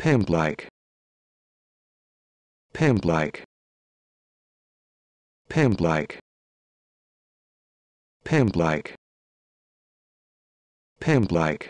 pimp-like pimp-like pimp-like pimp-like pimp-like